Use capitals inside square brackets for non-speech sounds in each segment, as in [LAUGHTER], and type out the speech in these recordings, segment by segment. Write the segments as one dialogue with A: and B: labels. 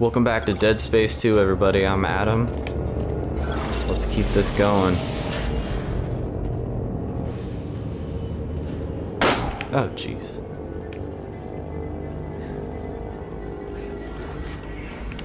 A: Welcome back to Dead Space 2, everybody. I'm Adam. Let's keep this going. Oh, jeez.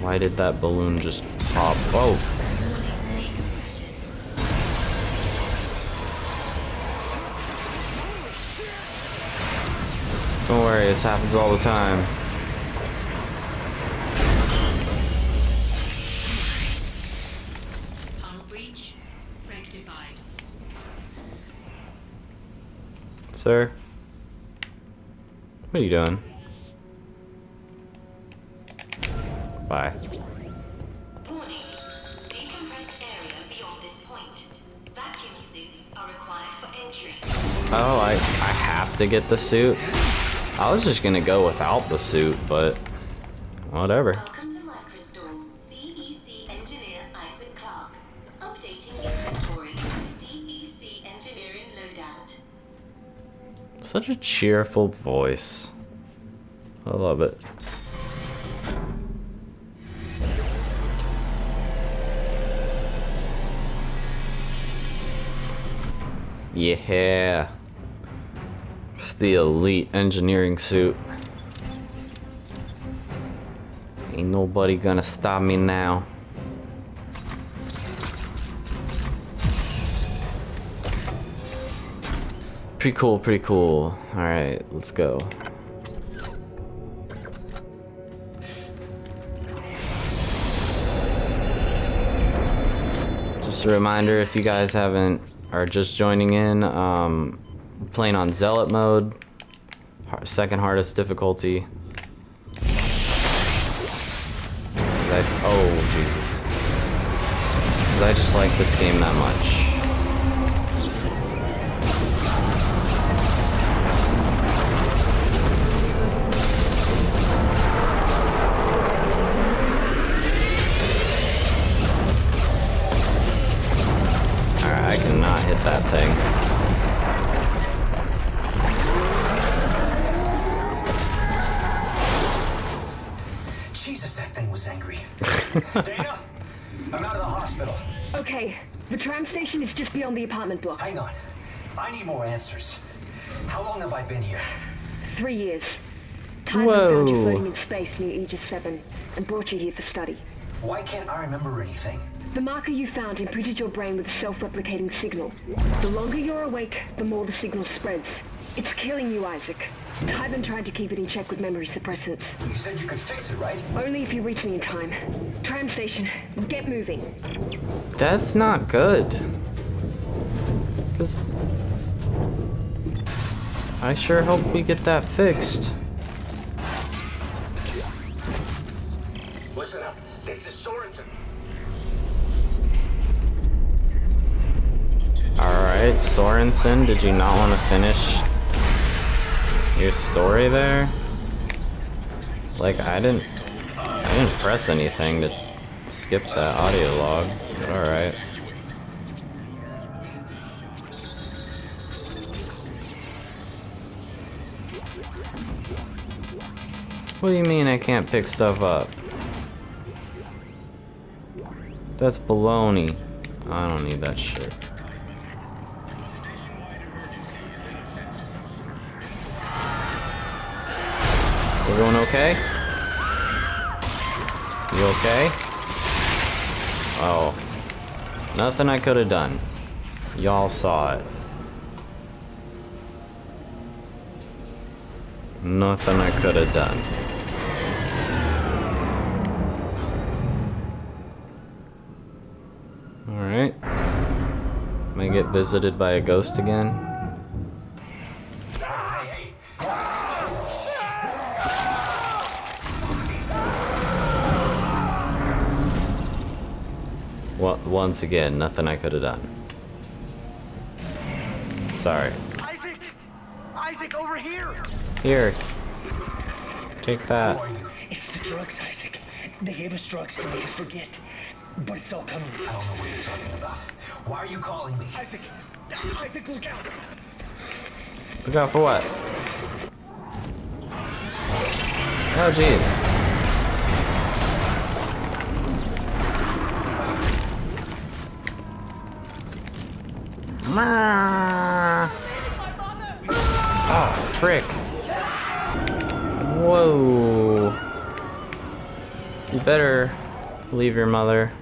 A: Why did that balloon just pop? Oh! Don't worry, this happens all the time. Sir? What are you doing? Bye. Oh, I, I have to get the suit? I was just gonna go without the suit, but whatever. Such a cheerful voice. I love it. Yeah. It's the elite engineering suit. Ain't nobody gonna stop me now. Pretty cool, pretty cool. Alright, let's go. Just a reminder if you guys haven't are just joining in, um, playing on Zealot mode, second hardest difficulty. I, oh, Jesus. Because I just like this game that much.
B: The
C: apartment block.
B: Hang on. I need more answers. How long have I been here?
C: Three years. Tiedemann found you
A: Whoa.
C: floating in space near Aegis 7 and brought you here for study.
B: Why can't I remember anything?
C: The marker you found imprinted your brain with a self-replicating signal. The longer you're awake, the more the signal spreads. It's killing you, Isaac. Tiedemann tried to keep it in check with memory suppressants.
B: You said you could fix it, right?
C: Only if you reach me in time. Tram station, get moving.
A: That's not good. Cause I sure hope we get that fixed.
D: Listen up. This is Sorensen.
A: Alright, Sorensen, did you not want to finish your story there? Like I didn't I didn't press anything to skip that audio log. Alright. What do you mean I can't pick stuff up? That's baloney. I don't need that shit. Everyone okay? You okay? Oh. Nothing I could have done. Y'all saw it. Nothing I could have done. Alright. May get visited by a ghost again.
B: Hey.
A: Once again, nothing I could have done. Sorry.
B: Isaac! Isaac, over here!
A: Here. Take that.
E: It's the drugs, Isaac. They gave us drugs to make us forget. But it's all coming.
B: I don't know what you're talking about. Why are you calling me?
E: Isaac! Isaac, look out!
A: Look out for what? Oh, jeez. Oh, frick. Whoa. You better leave your mother.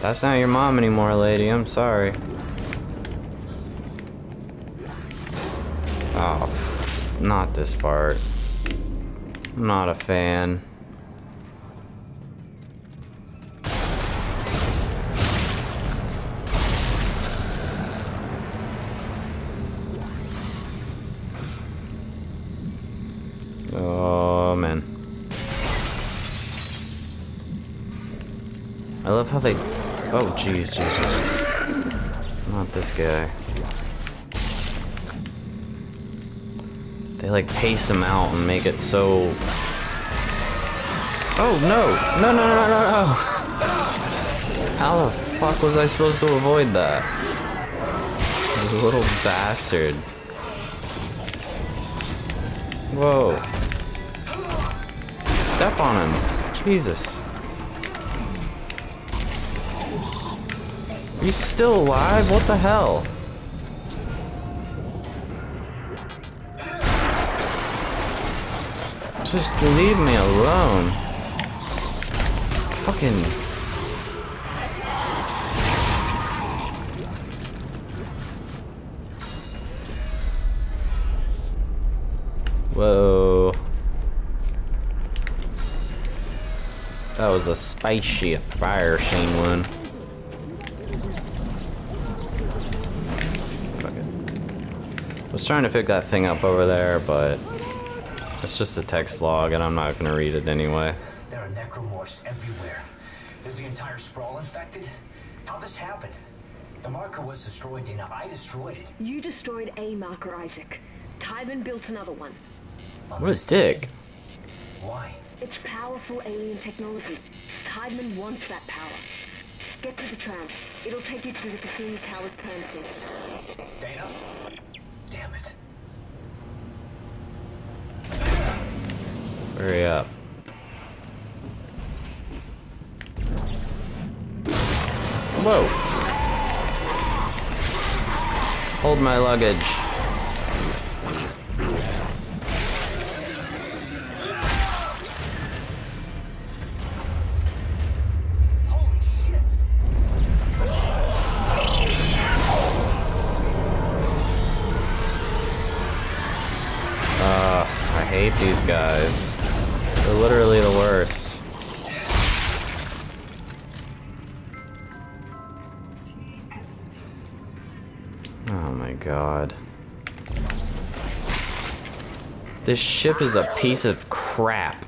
A: That's not your mom anymore, lady. I'm sorry. Oh, not this part. I'm not a fan. Oh, man. I love how they... Jeez, jeez. Not this guy. They like pace him out and make it so... Oh, no! No, no, no, no, no! [LAUGHS] How the fuck was I supposed to avoid that? You little bastard. Whoa. Step on him. Jesus. You still alive? What the hell? Just leave me alone. Fucking. Whoa. That was a spaceship fire scene one. Fuck it. I was trying to pick that thing up over there, but it's just a text log and I'm not gonna read it anyway.
B: There are necromorphs everywhere. Is the entire sprawl infected? How this happened? The marker was destroyed, Daina. I destroyed it.
C: You destroyed a marker, Isaac. Tiedemann built another one.
A: What a dick.
B: Why?
C: It's powerful alien technology. Tiedemann wants that power. Get to the tram. It'll take you to the Cassini Towers premises.
B: Daina? Damn it.
A: Hurry up. Whoa. Hold my luggage.
B: Holy!
A: I hate these guys. Literally the worst. Oh my god. This ship is a piece of crap.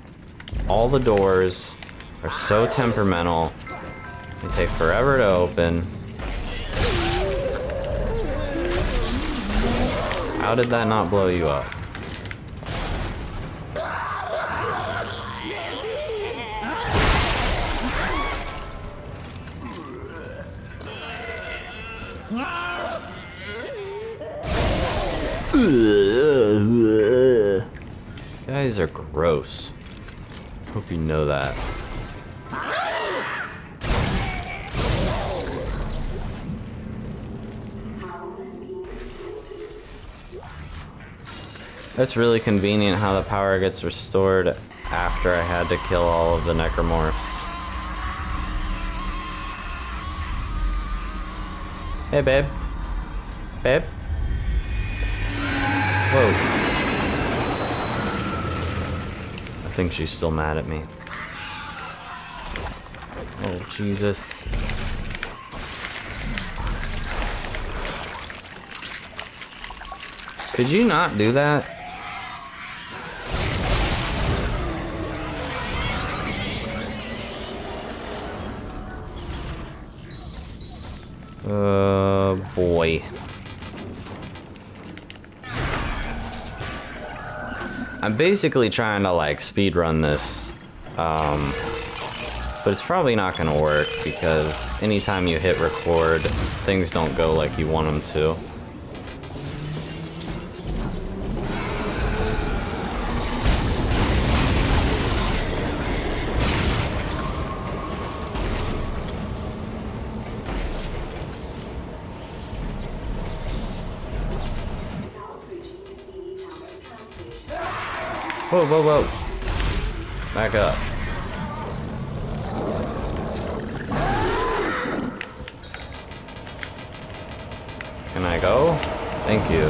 A: All the doors are so temperamental. They take forever to open. How did that not blow you up? Guys are gross. Hope you know that. That's really convenient how the power gets restored after I had to kill all of the necromorphs. Hey, babe. Babe? I think she's still mad at me. Oh, Jesus. Could you not do that? Uh, boy. I'm basically trying to like speed run this, um, but it's probably not gonna work because anytime you hit record, things don't go like you want them to. Whoa, whoa, whoa. Back up. Can I go? Thank you.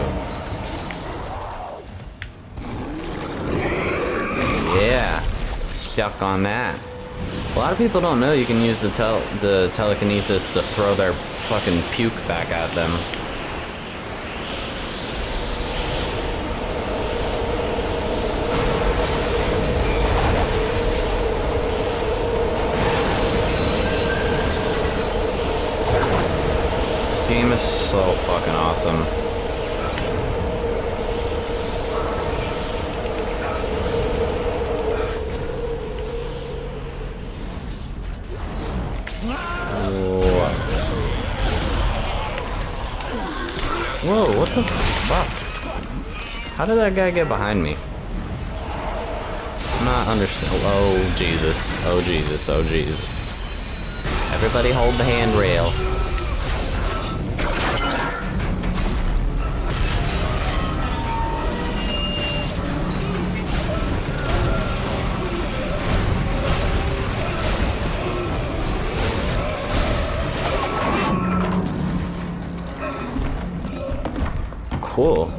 A: Yeah, stuck on that. A lot of people don't know you can use the tel the telekinesis to throw their fucking puke back at them. Game is so fucking awesome. Whoa. Whoa, what the fuck? How did that guy get behind me? I'm not understand. Oh, Jesus. Oh, Jesus. Oh, Jesus. Everybody hold the handrail. Cool.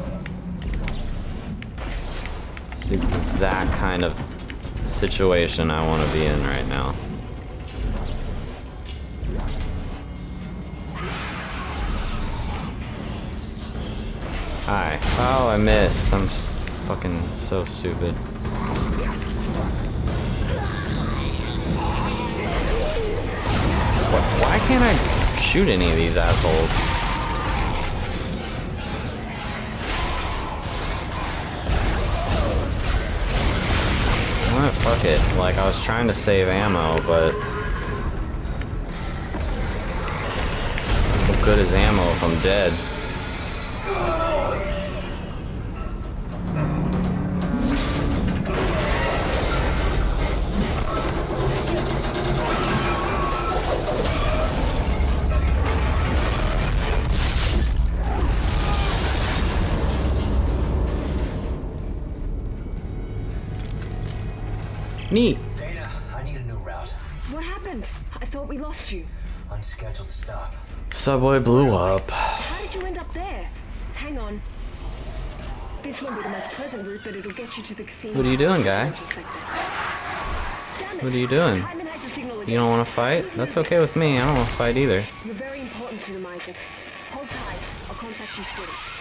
A: It's the exact kind of situation I want to be in right now. Hi. Oh, I missed. I'm fucking so stupid. Wh- Why can't I shoot any of these assholes? It. Like, I was trying to save ammo, but... What good is ammo if I'm dead? Neat.
B: Daina, I need a new route.
C: What happened? I thought we lost you.
B: Unscheduled stop.
A: Subway blew up.
C: How did you end up there? Hang on. This won't be the most pleasant route, but it'll get you to the casino.
A: What are you doing, guy?
C: Central sector. Damn it.
A: What are you doing?
C: Tiedemann has your signal
A: You don't want to fight? That's okay with me. I don't want to fight either.
C: You're very important to them, Isaac. Hold tight. I'll contact you soon.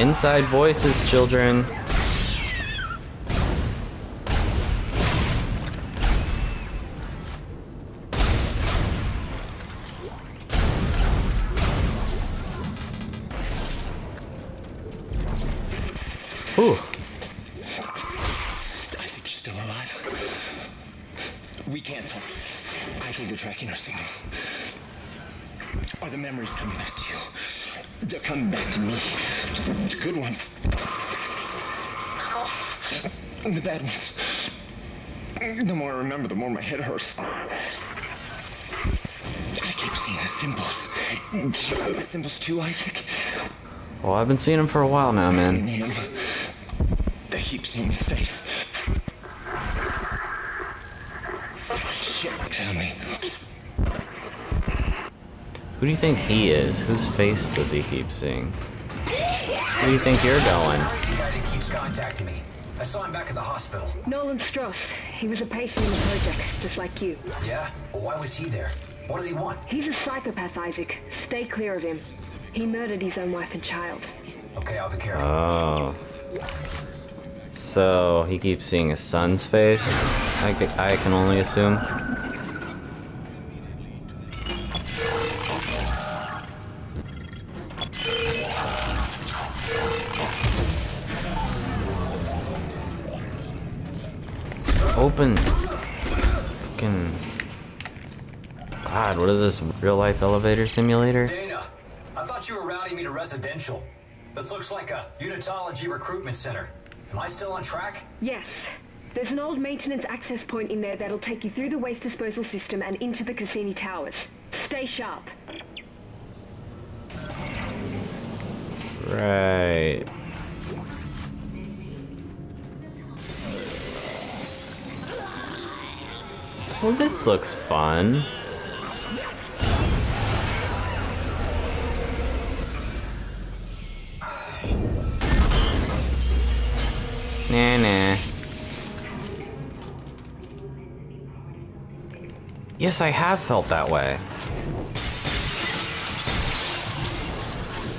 A: Inside voices, children. Whew.
E: Isaac, you're still alive? We can't talk. I think they're tracking our signals. Are the memories coming back to you? They're coming back to me. The good ones. And the bad ones. The more I remember, the more my head hurts. I keep seeing the symbols. Do you see the symbols too, Isaac?
A: Well, I've been seeing him for a while now, man.
E: They keep seeing his face. Shit, tell me.
A: Who do you think he is? Whose face does he keep seeing? Where do you think you're going?
B: Where's the guy keeps contacting me? I saw him back at the hospital.
C: Nolan Stross. He was a patient in the project, just like you.
B: Yeah? Well, why was he there? What does he want?
C: He's a psychopath, Isaac. Stay clear of him. He murdered his own wife and child.
B: Okay, I'll be careful.
A: Oh. So, he keeps seeing his son's face? I, I can only assume. Real life elevator simulator?
B: Daina, I thought you were routing me to residential. This looks like a unitology recruitment center. Am I still on track?
C: Yes. There's an old maintenance access point in there that'll take you through the waste disposal system and into the Cassini Towers. Stay sharp.
A: Right. Well, this looks fun. Nah, nah. Yes, I have felt that way.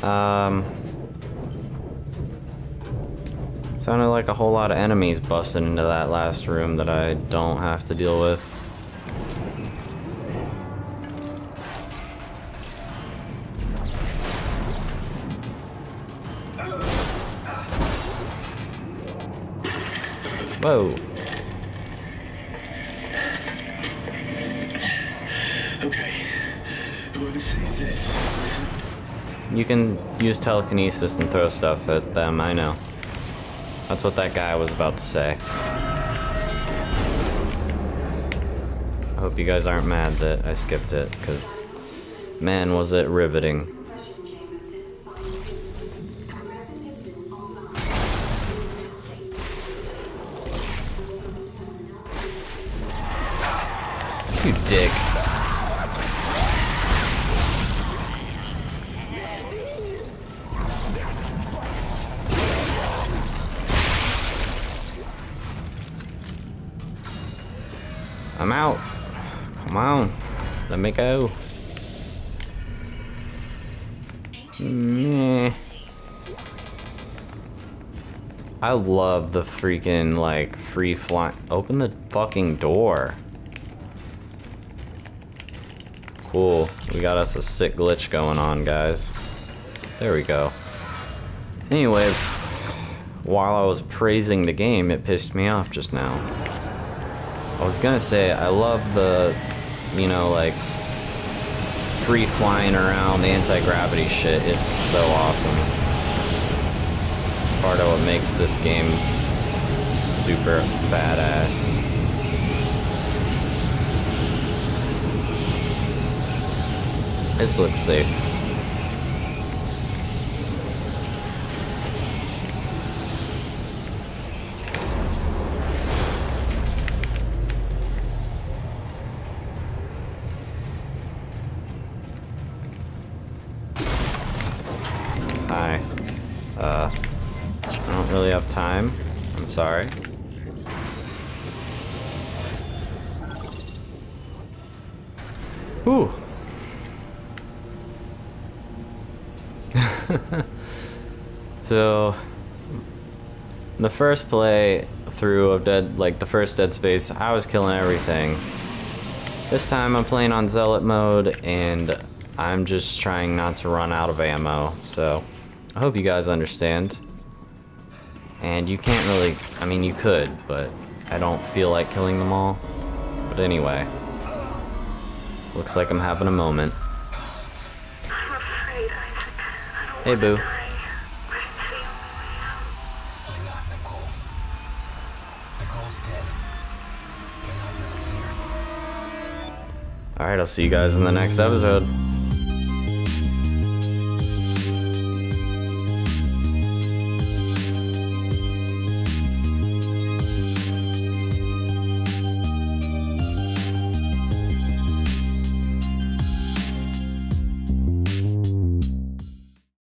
A: Um... Sounded like a whole lot of enemies busting into that last room that I don't have to deal with. Whoa.
E: Okay. Whoever sees this.
A: You can use telekinesis and throw stuff at them, I know. That's what that guy was about to say. I hope you guys aren't mad that I skipped it, because man, was it riveting. I'm out. Come on. Let me go. Meh. I love the freaking, like, free flying. Open the fucking door. Cool. We got us a sick glitch going on, guys. There we go. Anyway, while I was praising the game, it pissed me off just now. I was gonna say, I love the, you know, like, free flying around, the anti-gravity shit. It's so awesome. Part of what makes this game super badass. This looks safe. Really have time. I'm sorry. Whew. [LAUGHS] so, the first play through of Dead, like the first Dead Space, I was killing everything. This time I'm playing on Zealot mode, and I'm just trying not to run out of ammo, so I hope you guys understand. And you can't really, I mean you could, but I don't feel like killing them all. But anyway, looks like I'm having a moment. Hey, boo. Alright, I'll see you guys in the next episode.